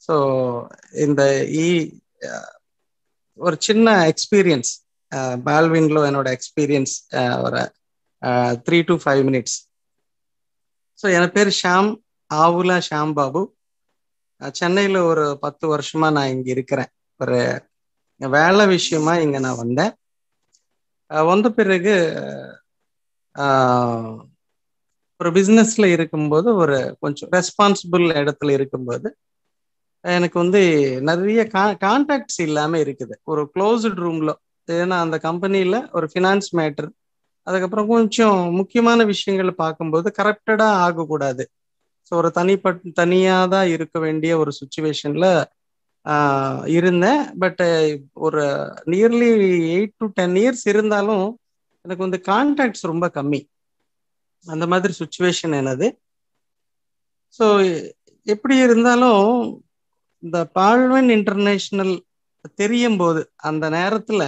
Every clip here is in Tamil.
ஸோ இந்த e, இ ஒரு சின்ன எக்ஸ்பீரியன்ஸ் பால்வின்ல என்னோட எக்ஸ்பீரியன்ஸ் ஒரு three to five minutes so என் பேர் ஷாம் ஆவுலா ஷாம் பாபு. சென்னையில் ஒரு பத்து வருஷமா நான் இங்கே இருக்கிறேன். ஒரு வேலை விஷயமா இங்கே நான் வந்தேன். வந்த பிறகு ஒரு பிஸ்னஸ்ல இருக்கும்போது ஒரு கொஞ்சம் ரெஸ்பான்சிபிள் இடத்துல இருக்கும்போது எனக்கு வந்து நிறைய கா கான்டாக்ட்ஸ் இல்லாமல் இருக்குது. ஒரு க்ளோஸ்டு ரூம்ல ஏன்னா அந்த கம்பெனியில் ஒரு ஃபினான்ஸ் மேட்டர் அதுக்கப்புறம் கொஞ்சம் முக்கியமான விஷயங்கள் பார்க்கும்போது கரப்டடாக ஆகக்கூடாது. ஸோ ஒரு தனிப்பட் தனியாக தான் இருக்க வேண்டிய ஒரு சுச்சுவேஷனில் இருந்தேன். பட் ஒரு nearly eight to ten years இருந்தாலும் எனக்கு வந்து கான்டாக்ட்ஸ் ரொம்ப கம்மி. அந்த மாதிரி சுச்சுவேஷன் எனது. ஸோ எப்படி இருந்தாலும் இந்த பால்வன் இன்டர்நேஷ்னல் தெரியும் போது அந்த நேரத்தில்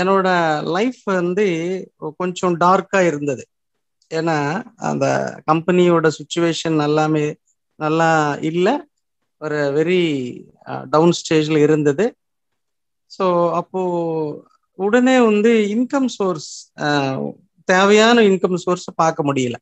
என்னோட லைஃப் வந்து கொஞ்சம் டார்க்காக இருந்தது. ஏன்னா அந்த கம்பெனியோட சுச்சுவேஷன் எல்லாமே நல்லா இல்லை. ஒரு வெரி டவுன் ஸ்டேஜில் இருந்தது. ஸோ அப்போ உடனே வந்து இன்கம் சோர்ஸ் தேவையான இன்கம் சோர்ஸை பார்க்க முடியல.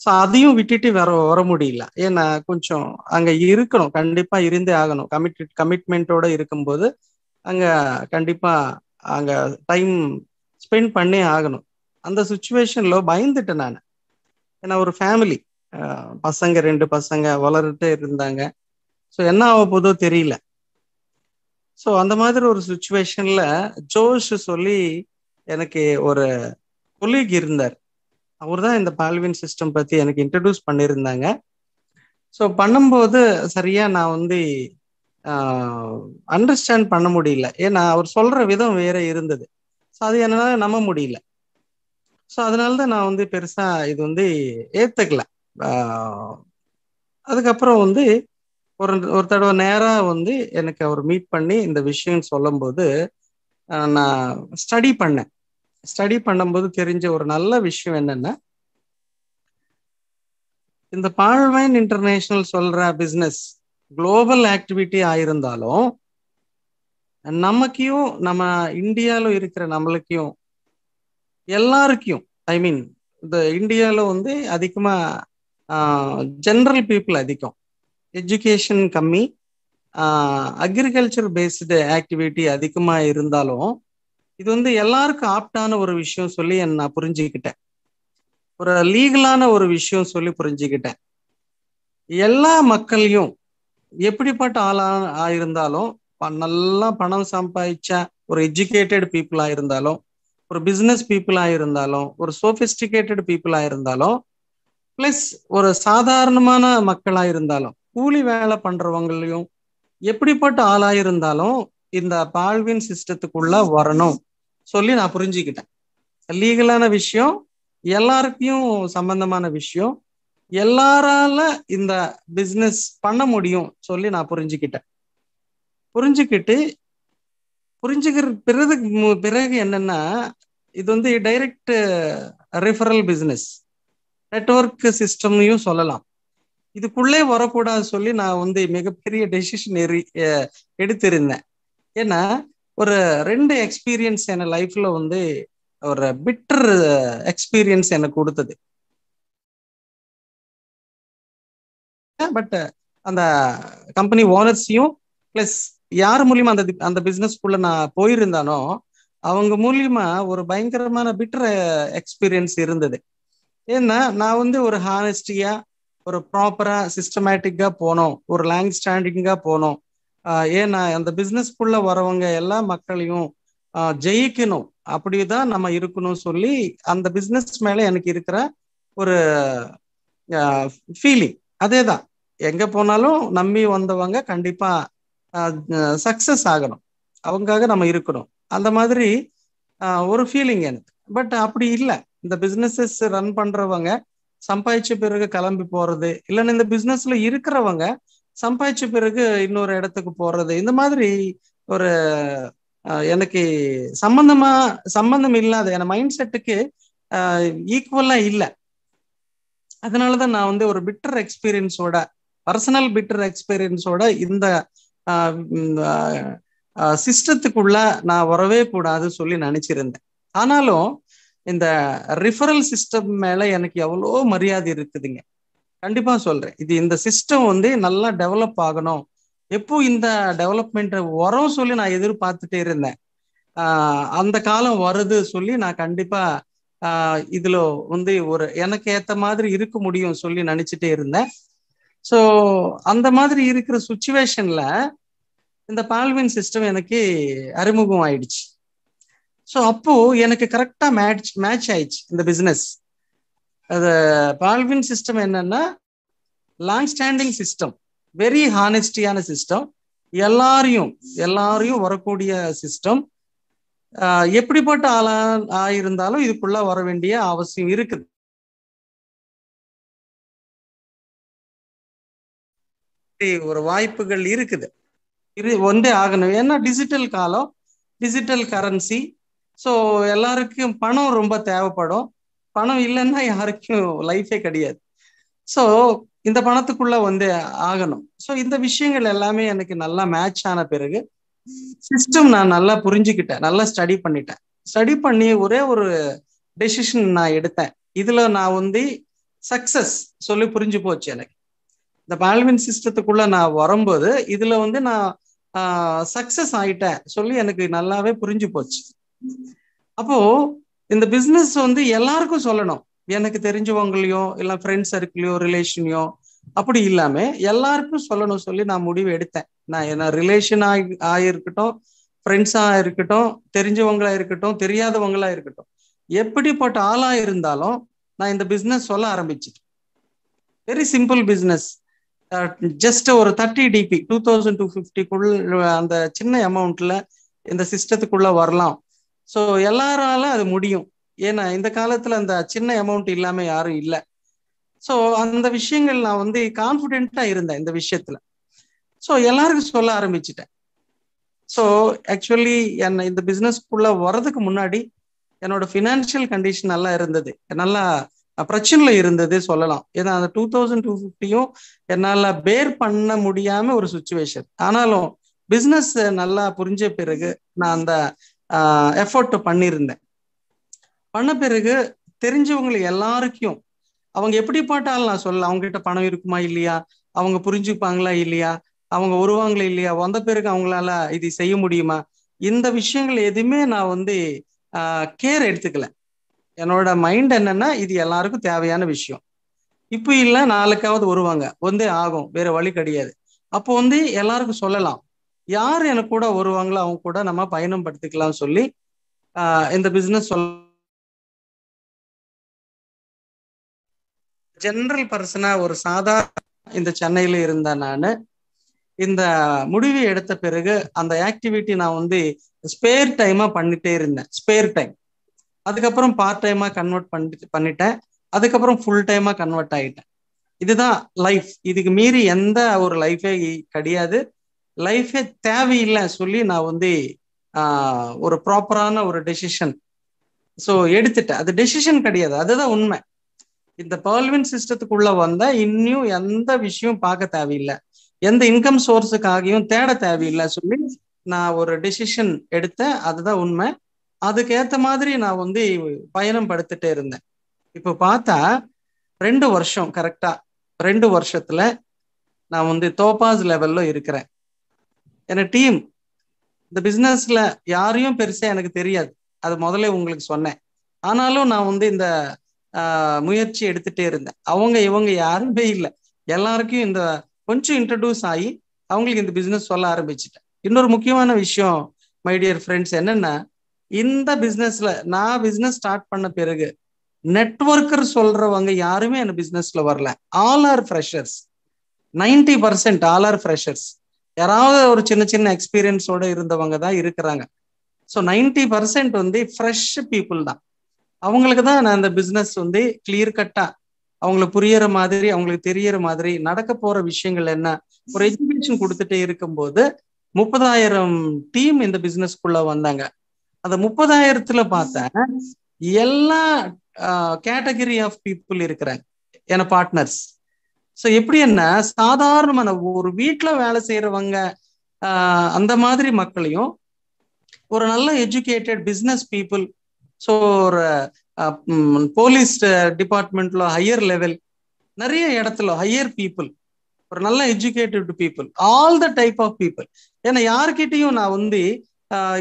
ஸோ அதையும் விட்டுட்டு வர வர முடியல. ஏன்னா கொஞ்சம் அங்கே இருக்கணும். கண்டிப்பாக இருந்தே ஆகணும். கமிட் கமிட்மெண்ட்டோட இருக்கும்போது அங்கே கண்டிப்பாக அங்கே டைம் ஸ்பெண்ட் பண்ணே ஆகணும். அந்த சுச்சுவேஷனில் பயந்துட்டேன் நான். ஏன்னா ஒரு ஃபேமிலி பசங்க ரெண்டு பசங்க வளர்ந்துட்டே இருந்தாங்க. ஸோ என்ன ஆக போதோ தெரியல. ஸோ அந்த மாதிரி ஒரு சுச்சுவேஷன்ல ஜோஷ் சொல்லி எனக்கு ஒரு கொலீக் இருந்தார். அவர் தான் இந்த பால்வின் சிஸ்டம் பத்தி எனக்கு இன்ட்ரடியூஸ் பண்ணியிருந்தாங்க. ஸோ பண்ணும்போது சரியா நான் வந்து அண்டர்ஸ்டாண்ட் பண்ண முடியல. ஏன்னா அவர் சொல்ற விதம் வேற இருந்தது. ஸோ அது என்னால் நம்ப முடியல. ஸோ அதனால தான் நான் வந்து பெருசா இது வந்து ஏத்துக்கல. அதுக்கப்புறம் வந்து ஒரு ஒரு தடவை நேராக வந்து எனக்கு அவர் மீட் பண்ணி இந்த விஷயம் சொல்லும்போது நான் ஸ்டடி பண்ணேன். ஸ்டடி பண்ணும்போது தெரிஞ்ச ஒரு நல்ல விஷயம் என்னன்னா இந்த பாழ்வைன் இன்டர்நேஷனல் சொல்ற பிஸ்னஸ் குளோபல் ஆக்டிவிட்டி ஆயிருந்தாலும் நமக்கையும் நம்ம இந்தியாவில் இருக்கிற நம்மளுக்கையும் எல்லாருக்கும் ஐ மீன் இந்த இந்தியாவில் வந்து அதிகமாக ஜென்ரல் பீப்புள் அதிகம். எஜுகேஷன் கம்மி அக்ரிகல்ச்சர் பேஸ்டு ஆக்டிவிட்டி அதிகமாக இருந்தாலும் இது வந்து எல்லாருக்கும் ஆப்டான ஒரு விஷயம் சொல்லி நான் புரிஞ்சுக்கிட்டேன். ஒரு லீகலான ஒரு விஷயம் சொல்லி புரிஞ்சுக்கிட்டேன். எல்லா மக்களையும் எப்படிப்பட்ட ஆளா இருந்தாலும் நல்லா பணம் சம்பாதிச்ச ஒரு எஜுகேட்டட் பீப்புளா இருந்தாலும் ஒரு பிஸ்னஸ் பீப்புளா இருந்தாலும் ஒரு சோபிஸ்டிகேட்டட் பீப்புளா இருந்தாலும் பிளஸ் ஒரு சாதாரணமான மக்களா இருந்தாலும் கூலி வேலை பண்றவங்களையும் எப்படிப்பட்ட ஆளா இருந்தாலும் இந்த பால்வின் சிஸ்டத்துக்குள்ள வரணும். சொல்லி நான் புரிஞ்சுக்கிட்டேன். லீகலான விஷயம் எல்லாருக்கும் சம்பந்தமான விஷயம் எல்லாரால இந்த பிஸ்னஸ் பண்ண முடியும் சொல்லி நான் புரிஞ்சுக்கிட்டேன். புரிஞ்சுக்கிட்டு புரிஞ்சுக்கிற பிறகு பிறகு என்னன்னா இது வந்து டைரக்ட் ரெஃபரல் பிஸ்னஸ் நெட்ஒர்க் சிஸ்டம்னையும் சொல்லலாம். இதுக்குள்ளே வரக்கூடாது சொல்லி நான் வந்து மிகப்பெரிய டெசிஷன் எரி எடுத்திருந்தேன். ஏன்னா ஒரு ரெண்டு எக்ஸ்பீரியன்ஸ் என் லைஃப்ல வந்து ஒரு பிட்டர் எக்ஸ்பீரியன்ஸ் எனக்கு கொடுத்தது. பட் அந்த கம்பெனி ஓனர்ஸையும் பிளஸ் யார் மூலியமா அந்த அந்த பிசினஸ்க்குள்ள நான் போயிருந்தானோ அவங்க மூலியமா ஒரு பயங்கரமான பிட்டர் எக்ஸ்பீரியன்ஸ் இருந்தது. ஏன்னா நான் வந்து ஒரு ஹானஸ்டியா ஒரு ப்ராப்பரா சிஸ்டமேட்டிக்கா போனோம். ஒரு லேங் ஸ்டாண்டிங்கா போனோம். ஏன்னா அந்த பிஸ்னஸ்க்குள்ள வரவங்க எல்லா மக்களையும் ஜெயிக்கணும். அப்படிதான் நம்ம இருக்கணும் சொல்லி அந்த பிஸ்னஸ் மேல எனக்கு இருக்கிற ஒரு ஃபீலிங் அதே தான் எங்க போனாலும் நம்பி வந்தவங்க கண்டிப்பா சக்சஸ் ஆகணும். அவங்காக நம்ம இருக்கணும். அந்த மாதிரி ஒரு ஃபீலிங் எனக்கு. பட் அப்படி இல்லை. இந்த பிஸ்னஸஸ் ரன் பண்றவங்க சம்பாதிச்ச பிறகு கிளம்பி போறது இல்லைன்னா இந்த பிஸ்னஸ்ல இருக்கிறவங்க சம்பாதிச்ச பிறகு இன்னொரு இடத்துக்கு போறது. இந்த மாதிரி ஒரு எனக்கு சம்பந்தமா சம்பந்தம் இல்லாத என் மைண்ட் செட்டுக்கு ஈக்குவலா இல்லை. அதனாலதான் நான் வந்து ஒரு பிட்டர் எக்ஸ்பீரியன்ஸோட பர்சனல் பிட்டர் எக்ஸ்பீரியன்ஸோட இந்த சிஸ்டத்துக்குள்ள நான் வரவே கூடாது சொல்லி நினைச்சிருந்தேன். ஆனாலும் இந்த ரிஃபரல் சிஸ்டம் மேல எனக்கு எவ்வளோ மரியாதை இருக்குதுங்க. கண்டிப்பா சொல்றேன். இது இந்த சிஸ்டம் வந்து நல்லா டெவலப் ஆகணும். எப்போ இந்த டெவலப்மெண்ட் வரும் சொல்லி நான் எதிர்பார்த்துட்டே இருந்தேன். அந்த காலம் வருது சொல்லி நான் கண்டிப்பா இதுல வந்து ஒரு எனக்கு ஏத்த மாதிரி இருக்க முடியும் சொல்லி நினைச்சிட்டே இருந்தேன். ஸோ அந்த மாதிரி இருக்கிற சுச்சுவேஷன்ல இந்த பால்வின் சிஸ்டம் எனக்கு அறிமுகம் ஆயிடுச்சு. ஸோ அப்போ எனக்கு கரெக்டா மேட்ச் மேட்ச் ஆயிடுச்சு இந்த பிசினஸ் அது பால்வின் சிஸ்டம் என்னன்னா லாங் ஸ்டாண்டிங் சிஸ்டம் வெரி ஹானஸ்டியான சிஸ்டம் எல்லாரையும் எல்லாரையும் வரக்கூடிய சிஸ்டம் எப்படிப்பட்ட ஆளா ஆயிருந்தாலும் இதுக்குள்ள வர வேண்டிய அவசியம் இருக்குது. ஒரு வாய்ப்புகள் இருக்குது. இது ஒன்றே ஆகணும். ஏன்னா டிஜிட்டல் காலம் டிஜிட்டல் கரன்சி ஸோ எல்லாருக்கும் பணம் ரொம்ப தேவைப்படும். பணம் இல்லைன்னா யாருக்கும் லைஃபே கிடையாது. ஸோ இந்த பணத்துக்குள்ள வந்து ஆகணும். ஸோ இந்த விஷயங்கள் எல்லாமே எனக்கு நல்லா மேட்ச் ஆன பிறகு சிஸ்டம் நான் நல்லா புரிஞ்சுக்கிட்டேன். நல்லா ஸ்டடி பண்ணிட்டேன். ஸ்டடி பண்ணி ஒரே ஒரு டெசிஷன் நான் எடுத்தேன். இதுல நான் வந்து சக்சஸ் சொல்லி புரிஞ்சு போச்சு எனக்கு. இந்த பால்வின் சிஸ்டத்துக்குள்ள நான் வரும்போது இதுல வந்து நான் சக்சஸ் ஆயிட்டேன் சொல்லி எனக்கு நல்லாவே புரிஞ்சு போச்சு. அப்போ இந்த பிஸ்னஸ் வந்து எல்லாருக்கும் சொல்லணும். எனக்கு தெரிஞ்சவங்களையோ இல்லை ஃப்ரெண்ட்ஸ் சர்க்கிளையோ ரிலேஷனையோ அப்படி இல்லாம எல்லாருக்கும் சொல்லணும் சொல்லி நான் முடிவு எடுத்தேன். நான் என்ன ரிலேஷன் ஆகி ஆகிருக்கட்டும் ஃப்ரெண்ட்ஸா இருக்கட்டும் தெரிஞ்சவங்களா இருக்கட்டும் தெரியாதவங்களா இருக்கட்டும் எப்படிப்பட்ட ஆளா இருந்தாலும் நான் இந்த பிஸ்னஸ் சொல்ல ஆரம்பிச்சிட்டேன். வெரி சிம்பிள் பிஸ்னஸ் ஜஸ்ட் ஒரு thirty DP two thousand to ஃபிஃப்டிக்குள்ள அந்த சின்ன அமௌண்ட்ல இந்த சிஸ்டத்துக்குள்ள வரலாம். ஸோ எல்லாரால அது முடியும். ஏன்னா இந்த காலத்துல அந்த சின்ன அமௌண்ட் இல்லாம யாரும் இல்லை. ஸோ அந்த விஷயங்கள் நான் வந்து கான்ஃபிடென்ட்டா இருந்தேன் இந்த விஷயத்துல. ஸோ எல்லாருக்கும் சொல்ல ஆரம்பிச்சிட்டேன். ஸோ ஆக்சுவலி என்ன இந்த பிஸ்னஸ்க்குள்ள வர்றதுக்கு முன்னாடி என்னோட ஃபினான்ஷியல் கண்டிஷன் நல்லா இருந்தது. நல்லா பிரச்சனைல இருந்தது சொல்லலாம். ஏன்னா அந்த டூ தௌசண்ட் டூ ஃபிஃப்டியும் என்னால் பேர் பண்ண முடியாம ஒரு சுச்சுவேஷன் ஆனாலும் பிஸ்னஸ் நல்லா புரிஞ்ச பிறகு நான் அந்த எஃபர்ட் பண்ணியிருந்தேன். பண்ண பிறகு தெரிஞ்சவங்களை எல்லாருக்கும் அவங்க எப்படி பாட்டாலும் நான் சொல்ல அவங்க கிட்ட பணம் இருக்குமா இல்லையா? அவங்க புரிஞ்சுப்பாங்களா இல்லையா? அவங்க வருவாங்களா இல்லையா? வந்த பிறகு அவங்களால இது செய்ய முடியுமா? இந்த விஷயங்கள் எதுவுமே நான் வந்து கேர் எடுத்துக்கல. என்னோட மைண்ட் என்னன்னா இது எல்லாருக்கும் தேவையான விஷயம். இப்போ இல்லை நாளைக்காவது வருவாங்க. வந்தே ஆகும். வேற வழி கிடையாது. அப்போ வந்து எல்லாருக்கும் சொல்லலாம். யார் எனக்கு கூட வருவாங்களோ அவங்க கூட நம்ம பயணம் படுத்திக்கலாம் சொல்லி இந்த பிசினஸ் சொல் ஜெனரல் பர்சனா ஒரு சாதாரண இந்த சென்னையில இருந்தேன் நான். இந்த முடிவு எடுத்த பிறகு அந்த ஆக்டிவிட்டி நான் வந்து ஸ்பேர் டைமா பண்ணிட்டே இருந்தேன். ஸ்பேர் டைம் அதுக்கப்புறம் பார்ட் டைமா கன்வெர்ட் பண்ணி பண்ணிட்டேன். அதுக்கப்புறம் ஃபுல் டைமா கன்வெர்ட் ஆயிட்டேன். இதுதான் லைஃப் இதுக்கு மீறி எந்த ஒரு லைஃபே கிடையாது. லைஃபே தேவையில்லை சொல்லி நான் வந்து ஒரு ப்ராப்பரான ஒரு டெசிஷன் ஸோ எடுத்துட்டேன். அது டெசிஷன் கிடையாது. அதுதான் உண்மை. இந்த பர்ல்வின் சிஸ்டத்துக்குள்ள வந்தா இன்னும் எந்த விஷயம் பார்க்க தேவையில்லை. எந்த இன்கம் சோர்ஸுக்காகவும் தேட தேவையில்லை சொல்லி நான் ஒரு டெசிஷன் எடுத்தேன். அதுதான் உண்மை. அதுக்கேற்ற மாதிரி நான் வந்து பயணம் படுத்துட்டே இருந்தேன். இப்போ பார்த்தா ரெண்டு வருஷம் கரெக்டா ரெண்டு வருஷத்துல நான் வந்து தோபாஸ் லெவல்ல இருக்கிறேன். ஏன்னா டீம் இந்த பிசினஸ்ல யாரையும் பெருசா எனக்கு தெரியாது. அது முதல்ல உங்களுக்கு சொன்னேன். ஆனாலும் நான் வந்து இந்த முயற்சி எடுத்துட்டே இருந்தேன். அவங்க இவங்க யாருமே இல்லை. எல்லாருக்கும் இந்த கொஞ்சம் இன்ட்ரடியூஸ் ஆகி அவங்களுக்கு இந்த பிஸ்னஸ் சொல்ல ஆரம்பிச்சிட்டேன். இன்னொரு முக்கியமான விஷயம் மை டியர் ஃப்ரெண்ட்ஸ் என்னன்னா இந்த பிஸ்னஸ்ல நான் பிஸ்னஸ் ஸ்டார்ட் பண்ண பிறகு நெட்ஒர்க்கர் சொல்றவங்க யாருமே அந்த பிஸ்னஸ்ல வரல. All are freshers ninety percent all are freshers யாராவது ஒரு சின்ன சின்ன எக்ஸ்பீரியன்ஸோட இருந்தவங்க தான் இருக்கிறாங்க. ஸோ நைன்டி பர்சன்ட் வந்து ஃப்ரெஷ் பீப்புள் தான். அவங்களுக்கு தான் நான் அந்த பிஸ்னஸ் வந்து கிளியர் கட்டாக அவங்களுக்கு புரியற மாதிரி அவங்களுக்கு தெரியற மாதிரி நடக்க போற விஷயங்கள் என்ன? ஒரு எஜுகேஷன் கொடுத்துட்டே இருக்கும்போது முப்பதாயிரம் டீம் இந்த பிசினஸ்க்குள்ள வந்தாங்க. அந்த முப்பதாயிரத்துல பார்த்தேன் எல்லா கேட்டகரி ஆஃப் பீப்புள் இருக்கிறாங்க. என பார்ட்னர்ஸ் ஸோ எப்படி என்ன? சாதாரணமான ஒரு வீட்டுல வேலை செய்யறவங்க ஆஹ் அந்த மாதிரி மக்களையும் ஒரு நல்ல எஜுகேட்டட் பிஸ்னஸ் பீப்புள் ஸோ ஒரு போலீஸ் டிபார்ட்மெண்ட்ல ஹையர் லெவல் நிறைய இடத்துல ஹையர் பீப்புள் ஒரு நல்ல educated people all the type of people ஏன்னா யாருக்கிட்டையும் நான் வந்து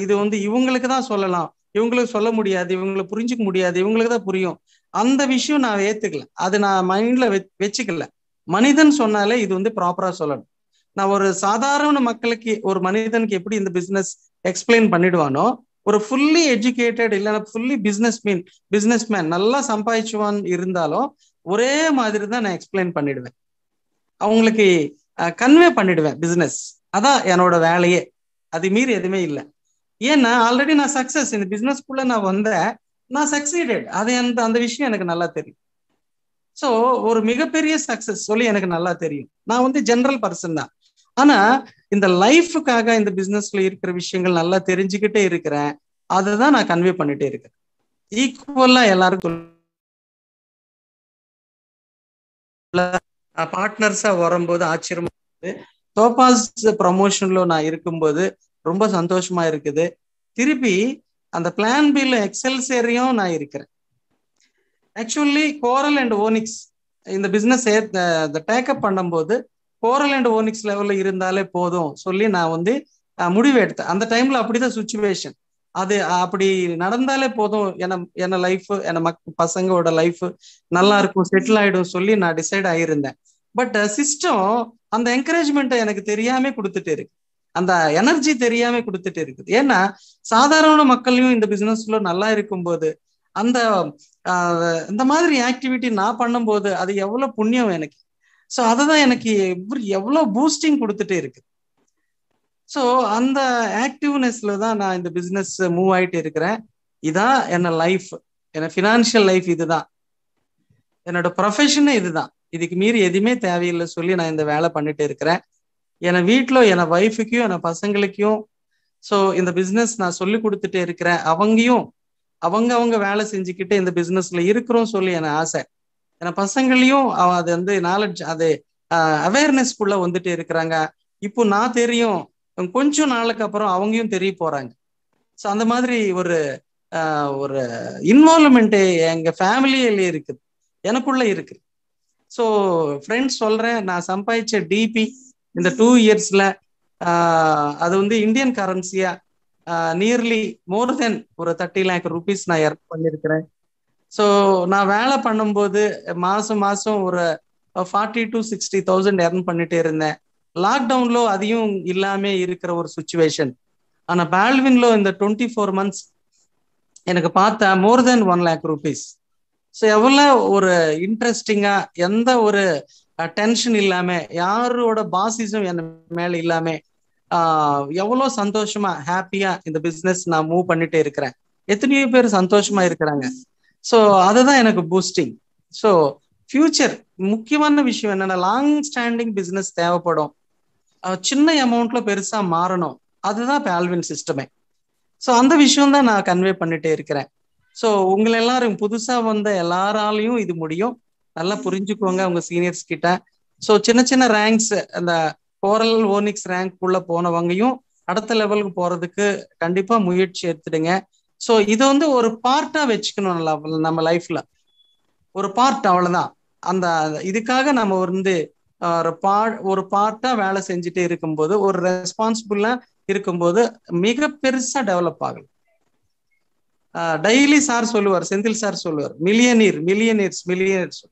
இது வந்து இவங்களுக்கு தான் சொல்லலாம். இவங்களுக்கு சொல்ல முடியாது இவங்களை புரிஞ்சுக்க முடியாது இவங்களுக்கு தான் புரியும். அந்த விஷயம் நான் ஏத்துக்கல. அது நான் மைண்ட்ல வச்சுக்கல. மனிதன் சொன்னாலே இது வந்து ப்ராப்பரா சொல்லணும். நான் ஒரு சாதாரண மக்களுக்கு ஒரு மனிதனுக்கு எப்படி இந்த பிசினஸ் எக்ஸ்பிளைன் பண்ணிடுவானோ ஒரு ஃபுல்லி எஜுகேட்டட் இல்லைன்னா fully business mean business man நல்லா சம்பாதிச்சுவான் இருந்தாலும் ஒரே மாதிரி தான் நான் எக்ஸ்பிளைன் பண்ணிடுவேன். அவங்களுக்கு கன்வே பண்ணிடுவேன் பிஸ்னஸ் அதான் என்னோட வேலையே. அது மீறி எதுவுமே இல்லை. ஏன்னா ஆல்ரெடி நான் சக்சஸ் இந்த பிஸ்னஸ்க்குள்ள நான் வந்தேன் நான் சக்சீடட் அது அந்த அந்த விஷயம் எனக்கு நல்லா தெரியும். ஸோ ஒரு மிகப்பெரிய சக்சஸ் சொல்லி எனக்கு நல்லா தெரியும். நான் வந்து ஜென்ரல் பர்சன் தான். ஆனா இந்த லைஃபுக்காக இந்த பிசினஸ்ல இருக்கிற விஷயங்கள் நல்லா தெரிஞ்சுக்கிட்டே இருக்கிறேன். அதை தான் நான் கன்வே பண்ணிட்டே இருக்கிறேன் ஈக்குவலா எல்லாருக்கும் பார்ட்னர்ஸா வரும்போது ஆச்சரியமா தோபாஸ் ப்ரமோஷன்ல நான் இருக்கும்போது ரொம்ப சந்தோஷமா இருக்குது. திருப்பி அந்த பிளான் பில எக்ஸல் சேரையும் நான் இருக்கிறேன். ஆக்சுவலி கோரல் அண்ட் ஓனிக்ஸ் இந்த பிஸ்னஸ் டேக்கப் பண்ணும்போது கோரல் அண்ட் ஓனிக்ஸ் லெவலில் இருந்தாலே போதும் சொல்லி நான் வந்து முடிவு எடுத்தேன். அந்த டைம்ல அப்படிதான் சுச்சுவேஷன் அது அப்படி நடந்தாலே போதும். என்ன என்ன லைஃப் என்ன மக் பசங்களோட லைஃப் நல்லா இருக்கும் செட்டில் ஆயிடும் சொல்லி நான் டிசைட் ஆகியிருந்தேன் பட் சிஸ்டம் அந்த என்கரேஜ்மெண்ட்டை எனக்கு தெரியாம கொடுத்துட்டு இருக்கு. அந்த எனர்ஜி தெரியாம கொடுத்துட்டு இருக்குது. ஏன்னா சாதாரண மக்களையும் இந்த பிசினஸ்ல நல்லா இருக்கும்போது அந்த இந்த மாதிரி ஆக்டிவிட்டி நான் பண்ணும்போது அது எவ்வளவு புண்ணியம் எனக்கு. ஸோ அதுதான் எனக்கு எவ்வளோ பூஸ்டிங் கொடுத்துட்டே இருக்கு. ஸோ அந்த ஆக்டிவ்னஸ்ல தான் நான் இந்த பிஸ்னஸ் மூவ் ஆயிட்டு இருக்கிறேன். இதான் என்ன லைஃப் என்ன ஃபினான்ஷியல் லைஃப் இதுதான். என்னோட ப்ரொஃபஷனே இதுதான். இதுக்கு மீறி எதுவுமே தேவையில்லை சொல்லி நான் இந்த வேலை பண்ணிட்டு இருக்கிறேன். என் வீட்டில் என் ஒய்ஃபுக்கும் என் பசங்களுக்கும் ஸோ இந்த பிஸ்னஸ் நான் சொல்லி கொடுத்துட்டே இருக்கிறேன். அவங்கயும் அவங்க அவங்க வேலை செஞ்சுக்கிட்டு இந்த பிசினஸ்ல இருக்கிறோம் சொல்லி எனக்கு ஆசை. ஏன்னா பசங்களையும் அது வந்து நாலெட்ஜ் அது அவேர்னஸ் குள்ள வந்துட்டு இருக்கிறாங்க. இப்போ நான் தெரியும் கொஞ்சம் நாளுக்கு அப்புறம் அவங்கயும் தெரிய போறாங்க. ஸோ அந்த மாதிரி ஒரு ஒரு இன்வால்வ்மெண்ட் எங்க ஃபேமிலியில இருக்குது. எனக்குள்ள இருக்கு ஸோ ஃப்ரெண்ட்ஸ் சொல்றேன் நான் சம்பாதிச்ச டிபி இந்த டூ இயர்ஸ்ல அது வந்து இந்தியன் கரன்சியா நியர்லி மோர் தென் ஒரு தேர்ட்டி லேக் ருபீஸ் நான் எர்ன் பண்ணியிருக்கிறேன் ஸோ நான் வேலை பண்ணும்போது மாசம் மாசம் ஒரு forty to sixty thousand earn பண்ணிட்டே இருந்தேன். லாக்டவுன்ல அதையும் இல்லாம இருக்கிற ஒரு சுச்சுவேஷன் ஆனா பால்வின்ல இந்த டுவெண்ட்டி ஃபோர் மந்த்ஸ் எனக்கு பார்த்தா more than one lakh rupees so எவ்வளோ ஒரு இன்ட்ரெஸ்டிங்கா எந்த ஒரு டென்ஷன் இல்லாம யாரோட பாசிசம் என் மேலே இல்லாம எவ்வளோ சந்தோஷமா ஹாப்பியா இந்த பிஸ்னஸ் நான் மூவ் பண்ணிட்டே இருக்கிறேன். எத்தனையோ பேர் சந்தோஷமா இருக்கிறாங்க. ஸோ அதுதான் எனக்கு பூஸ்டிங் ஸோ ஃபியூச்சர் முக்கியமான விஷயம் என்னன்னா லாங் ஸ்டாண்டிங் பிஸ்னஸ் தேவைப்படும். சின்ன அமௌண்ட்ல பெருசா மாறணும். அதுதான் பால்வின் சிஸ்டமே ஸோ அந்த விஷயம் தான் நான் கன்வே பண்ணிட்டே இருக்கிறேன். ஸோ உங்களை எல்லாரும் புதுசா வந்த எல்லாராலையும் இது முடியும். நல்லா புரிஞ்சுக்கோங்க உங்க சீனியர்ஸ் கிட்ட. ஸோ சின்ன சின்ன ரேங்க்ஸ் அந்த கோரல் ஓனிக்ஸ் ரேங்க் உள்ள போனவங்கையும் அடுத்த லெவலுக்கு போறதுக்கு கண்டிப்பா முயற்சி எடுத்துடுங்க. ஸோ இதை வந்து ஒரு பார்ட்டா வச்சுக்கணும் நம்ம லைஃப்ல ஒரு பார்ட் அவ்வளவுதான். அந்த இதுக்காக நம்ம வந்து ஒரு பா ஒரு பார்ட்டா வேலை செஞ்சுட்டே இருக்கும்போது ஒரு ரெஸ்பான்சிபிளா இருக்கும்போது மிக பெருசா டெவலப் ஆகலாம். டெய்லி சார் சொல்லுவார் செந்தில் சார் சொல்லுவார் மில்லியனீர் மில்லியனீர்ஸ் மில்லியனீர்ஸ்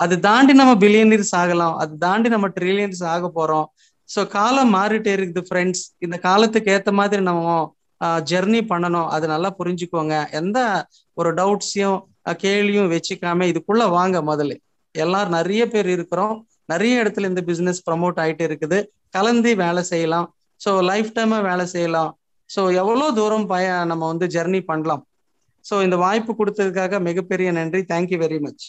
அது தாண்டி நம்ம பில்லியனீர்ஸ் ஆகலாம். அது தாண்டி நம்ம ட்ரில்லியன்ஸ் ஆக போறோம். ஸோ காலம் மாறிட்டே இருக்குது ஃப்ரெண்ட்ஸ் இந்த காலத்துக்கு ஏத்த மாதிரி நம்ம ஜெர்னி பண்ணணும். அது நல்லா புரிஞ்சுக்கோங்க. எந்த ஒரு டவுட்ஸையும் கேள்வியும் வச்சுக்காம இதுக்குள்ள வாங்க முதல்ல. எல்லாரும் நிறைய பேர் இருக்கிறோம். நிறைய இடத்துல இந்த பிசினஸ் ப்ரமோட் ஆயிட்டு இருக்குது. கலந்து வேலை செய்யலாம். ஸோ லைஃப் டைமா வேலை செய்யலாம். ஸோ எவ்வளோ தூரம் பய நம்ம வந்து ஜெர்னி பண்ணலாம். ஸோ இந்த வாய்ப்பு கொடுத்ததுக்காக மிகப்பெரிய நன்றி. Thank you very much